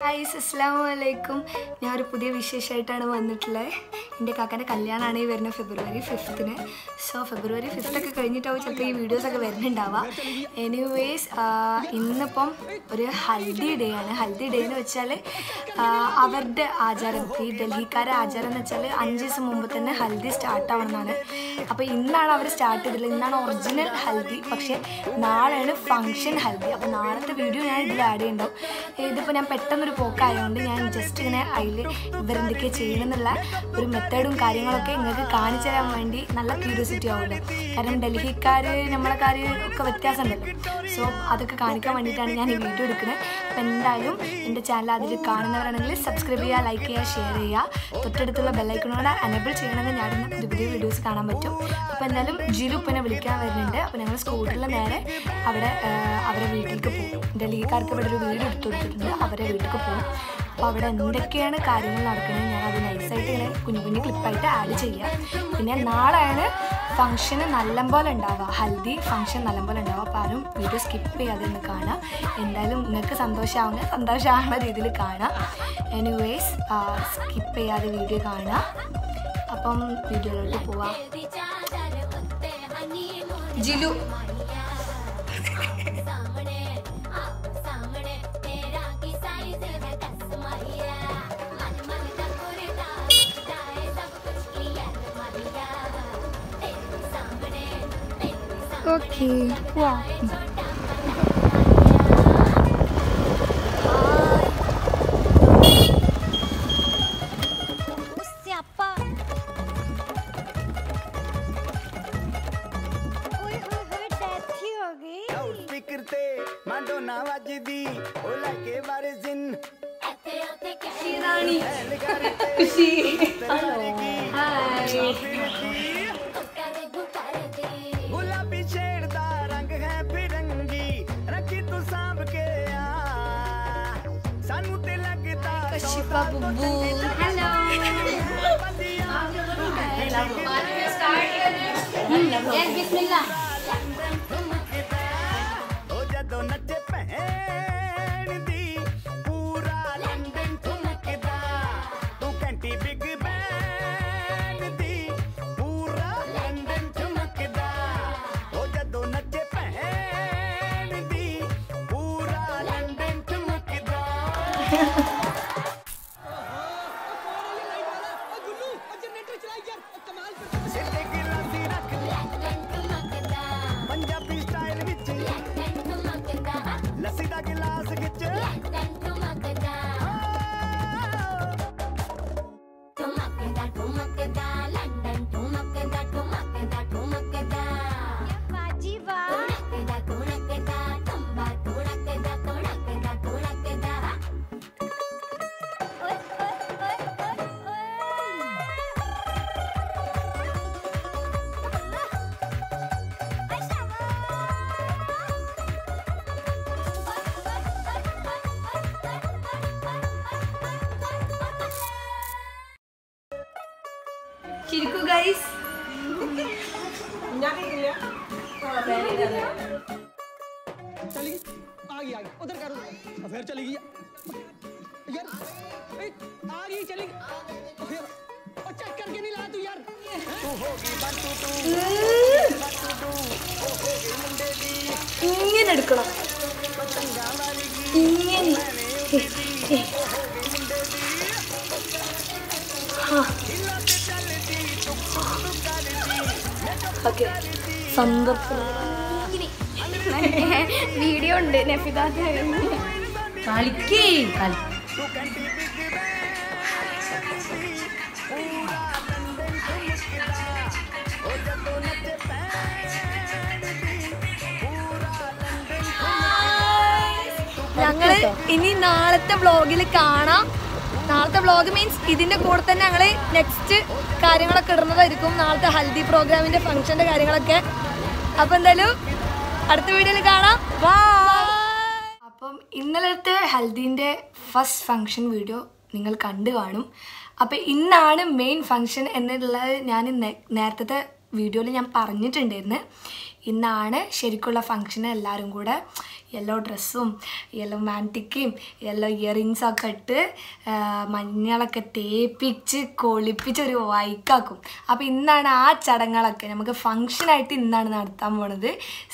Guys അസ്സാം വലൈക്കും ഞാൻ ഒരു പുതിയ വിശേഷമായിട്ടാണ് വന്നിട്ടുള്ളത് എന്റെ കാക്കന്റെ കല്യാണമാണ് ഈ വരുന്ന ഫെബ്രുവരി ഫിഫ്ത്തിന് സോ ഫെബ്രുവരി ഫിഫ്ത്തൊക്കെ കഴിഞ്ഞിട്ടാവും ചിലപ്പോൾ ഈ വീഡിയോസൊക്കെ വരുന്നുണ്ടാവുക. എനിവേസ് ഇന്നിപ്പം ഒരു ഹൽദി ഡേ ആണ്. ഹൽദി ഡേ എന്ന് വെച്ചാൽ അവരുടെ ആചാരം. ഈ ഡൽഹിക്കാരുടെ ആചാരം എന്ന് വെച്ചാൽ അഞ്ച് ദിവസം മുമ്പ് തന്നെ ഹൽദി സ്റ്റാർട്ട് ആവണമെന്നാണ്. അപ്പോൾ ഇന്നാണ് അവർ സ്റ്റാർട്ട് ചെയ്തിട്ടുള്ളത്. ഇന്നാണ് ഒറിജിനൽ ഹൽദി. പക്ഷേ നാളെയാണ് ഫങ്ഷൻ ഹൽദി. അപ്പോൾ നാളത്തെ വീഡിയോ ഞാൻ ഇതിൽ ആഡ് ചെയ്യുന്നുണ്ടാവും ഇതിപ്പോ ഞാൻ പെട്ടെന്നൊരു പോക്കായതുകൊണ്ട് ഞാൻ ജസ്റ്റ് ഇങ്ങനെ അതിൽ ഇവരെന്തൊക്കെയാണ് ചെയ്യണമെന്നുള്ള ഒരു മെത്തേഡും കാര്യങ്ങളൊക്കെ നിങ്ങൾക്ക് കാണിച്ചു തരാൻ വേണ്ടി നല്ല ക്യൂരിയോസിറ്റി ആവുമല്ലോ കാരണം ഡൽഹിക്കാർ നമ്മളെ കാര്യം ഒക്കെ വ്യത്യാസമുണ്ടല്ലോ. സോ അതൊക്കെ കാണിക്കാൻ വേണ്ടിയിട്ടാണ് ഞാൻ ഈ വീഡിയോ എടുക്കുന്നത് അപ്പോൾ എന്തായാലും എന്റെ ചാനൽ അതിൽ കാണുന്നവരാണെങ്കിൽ സബ്സ്ക്രൈബ് ചെയ്യുക ലൈക്ക് ചെയ്യുക ഷെയർ ചെയ്യുക. തൊട്ടടുത്തുള്ള ബെല്ലൈക്കണോടെ അനബിൾ ചെയ്യണമെങ്കിൽ ഞാൻ പുതിയ പുതിയ വീഡിയോസ് കാണാൻ പറ്റും. അപ്പോൾ എന്തായാലും ജിലു ഉപ്പനെ വിളിക്കാൻ വരുന്നുണ്ട്. അപ്പോൾ ഞങ്ങൾ സ്കൂട്ടറിൽ നേരെ അവിടെ അവരെ വീട്ടിലേക്ക് പോകും. ഡൽഹിക്കാർക്ക് ഇവിടെ ഒരു വീട് എടുത്തു കൊടുത്തിട്ടുണ്ട്. അവരെ വീട്ടിലേക്ക് പോകും. അപ്പോൾ അവിടെ എന്തൊക്കെയാണ് കാര്യങ്ങൾ നടക്കുന്നത് ഞാൻ അത് നൈസായിട്ട് ഇങ്ങനെ കുഞ്ഞു കുഞ്ഞു ക്ലിപ്പായിട്ട് ആഡ് ചെയ്യാം. പിന്നെ നാളെയാണ് ഫംഗ്ഷന് നല്ലപോലെ ഉണ്ടാവുക. ഹൽദി ഫംഗ്ഷൻ നല്ലപോലെ ഉണ്ടാവുക. അപ്പോൾ ആരും വീഡിയോ സ്കിപ്പ് ചെയ്യാതെ ഒന്ന് കാണാം എന്തായാലും നിങ്ങൾക്ക് സന്തോഷമാവുന്ന സന്തോഷമാകുന്ന രീതിയിൽ കാണാം എനിവേസ് സ്കിപ്പ് ചെയ്യാതെ വീഡിയോ കാണാം അപ്പം വീഡിയോയിലോട്ട് പോവാം ജിലു ഓക്കെ വാ ਮਾਂਡੋ ਨਾ ਵੱਜਦੀ ਉਹ ਲੈ ਕੇ ਬਾਰੇ ਜ਼ਿੰਨ ਇੱਥੇ ਉੱਥੇ ਕੈਸੀ ਰਾਣੀ ਖੁਸ਼ੀ ਹਲੋ ਹਾਈ ਗੁਲਾਬੀ ਛੇੜ ਦਾ ਰੰਗ ਹੈ ਫਿਰੰਗੀ ਰੱਖੀ ਤੂੰ ਸਾਂਭ ਕੇ ਆ ਸਾਨੂੰ ਤੇ ਲੱਗਦਾ ਕਸ਼ਿਪਾ ਬੱਬੂ ਹੈਲੋ आप लोगों को पहला स्टार्ट करें बिस्मिल्लाह Yeah. ചിരിക്കൂ ഗൈസ് चली आ गई आ गई उधर करो फिर चली गई यार आ गई चली फिर चेक करके नहीं ला तू यार तू होगी बंटू तू വീഡിയോ ഉണ്ട് ഞങ്ങൾ ഇനി നാളത്തെ വ്ളോഗിൽ കാണാം. നാളത്തെ വ്ളോഗ് മീൻസ് ഇതിന്റെ കൂടെ തന്നെ ഞങ്ങൾ നെക്സ്റ്റ് കാര്യങ്ങളൊക്കെ ഇടുന്നതായിരിക്കും. നാളത്തെ ഹൽദി പ്രോഗ്രാമിന്റെ ഫംഗ്ഷന്റെ കാര്യങ്ങളൊക്കെ. അപ്പൊ എന്തായാലും അടുത്ത വീഡിയോയിൽ കാണാം. അപ്പം ഇന്നലത്തെ ഹൽദീന്റെ ഫസ്റ്റ് ഫങ്ഷൻ വീഡിയോ നിങ്ങൾ കണ്ടു കാണും. അപ്പോൾ ഇന്നാണ് മെയിൻ ഫങ്ഷൻ എന്നുള്ളത് ഞാൻ നേരത്തെ വീഡിയോയിൽ ഞാൻ പറഞ്ഞിട്ടുണ്ടായിരുന്നു. ഇന്നാണ് ശരിക്കുള്ള ഫങ്ഷൻ എല്ലാവരും കൂടെ യെല്ലോ ഡ്രസ്സും യെല്ലോ മാന്റിക്കയും യെല്ലോ ഇയറിങ്സൊക്കെ ഇട്ട് മഞ്ഞളൊക്കെ തേപ്പിച്ച് കൊളിപ്പിച്ച് ഒരു വൈക്കാക്കും അപ്പോൾ ഇന്നാണ് ആ ചടങ്ങുകളൊക്കെ. നമുക്ക് ഫങ്ഷനായിട്ട് ഇന്നാണ് നടത്താൻ പോണത്.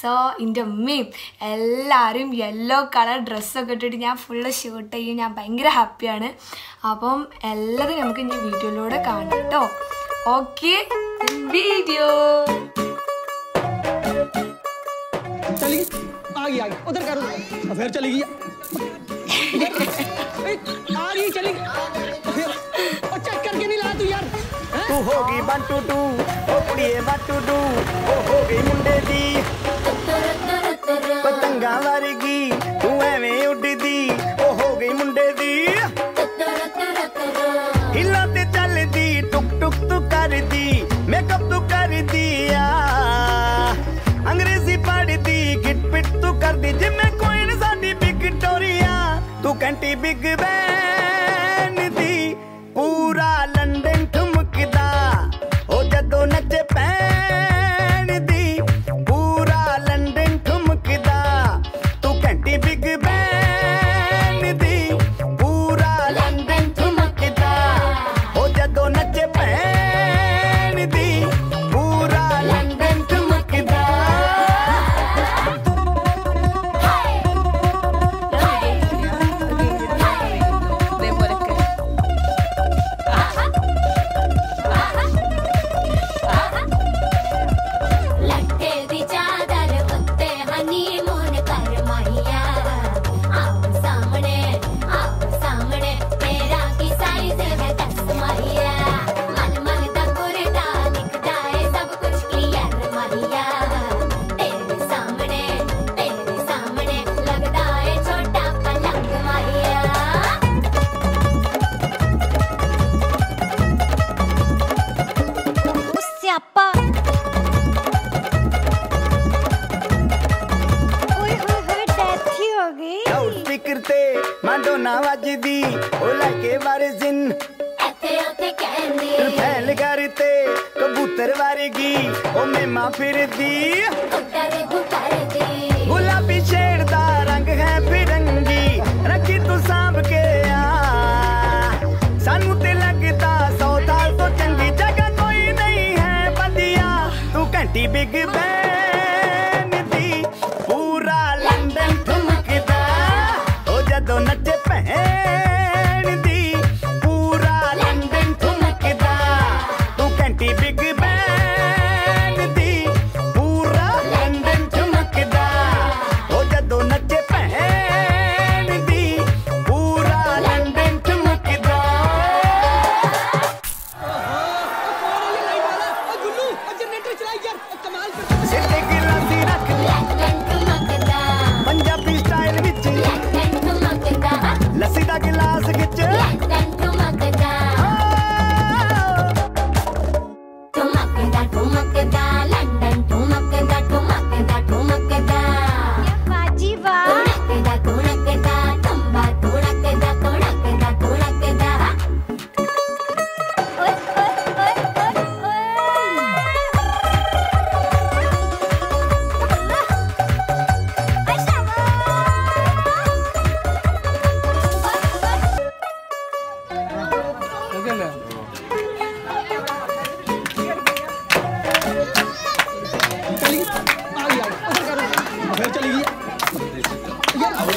സോ എന്റെ ഉമ്മയും എല്ലാവരും യെല്ലോ കളർ ഡ്രസ്സൊക്കെ ഇട്ടിട്ട് ഞാൻ ഫുള്ള് ഷൂട്ട് ചെയ്യും. ഞാൻ ഭയങ്കര ഹാപ്പിയാണ് അപ്പം എല്ലാവരും നമുക്ക് ഇനി വീഡിയോയിലൂടെ കാണാം കേട്ടോ ഓക്കെ വീഡിയോ चली आ गई आ गई उधर करो। फिर चली गई आ गई चली फिर चेक करके नहीं ला तू यार तू होगी वन, टू टू। ओ कुड़िए वन, टू टू। ओ होगी मुंडे दी। पतंगा वारेगी big bang. ਮਾਡੋਨਾ ਵੱਜਦੀ ਉਹ ਲੈ ਕੇ ਵਾਰਿਜ਼ਨ ਇੱਥੇ ਉੱਥੇ ਕਹਿੰਦੀ ਫੈਲ ਕਰਤੇ ਕਬੂਤਰ ਵਰਗੀ ਉਹ ਮੇਮਾ ਫਿਰਦੀ ਉੱਤਰ ਬੁਕਰਦੀ ਗੁਲਾਬੀ ਸ਼ੇਡ ਦਾ ਰੰਗ ਹੈ ਫਿਰੰਗੀ ਰੱਖੀ ਤੂੰ ਸਾਂਭ ਕੇ ਆ ਸਾਨੂੰ ਤੇ ਲੱਗਦਾ ਸੌ ਸਾਲ ਤੋਂ ਚੰਗੀ ਜਗ੍ਹਾ ਕੋਈ ਨਹੀਂ ਹੈ ਵਧੀਆ ਤੂੰ ਘੰਟੀ ਬਿਗ ਬੈਨ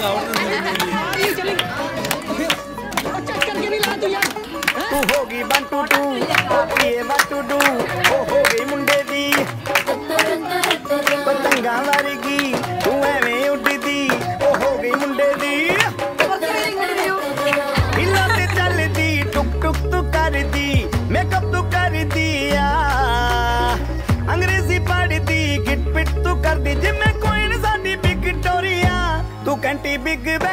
जाएगा ऑर्डर चलेगा ला तू होगी one two two big bang.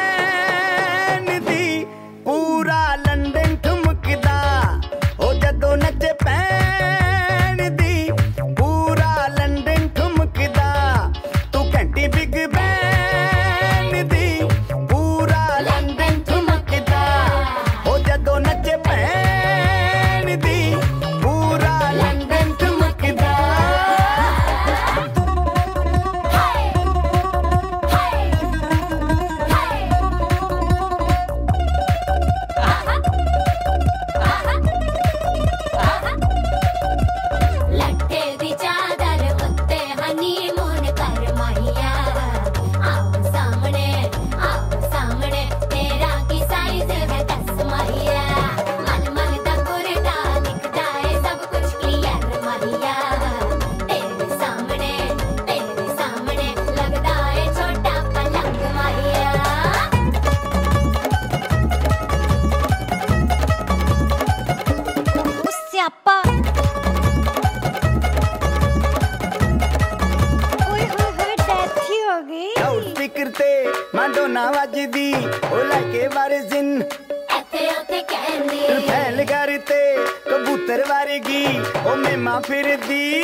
ਡੋਨਾ ਵੱਜਦੀ ਉਹ ਲੈ ਕੇ ਵਾਰਿਜ਼ਿਨ ਇੱਥੇ ਉੱਥੇ ਕਹਿੰਦੀ ਫੈਲ ਕਰਤੇ ਕਬੂਤਰ ਵਰਗੀ ਉਹ ਮੇਮਾ ਫਿਰਦੀ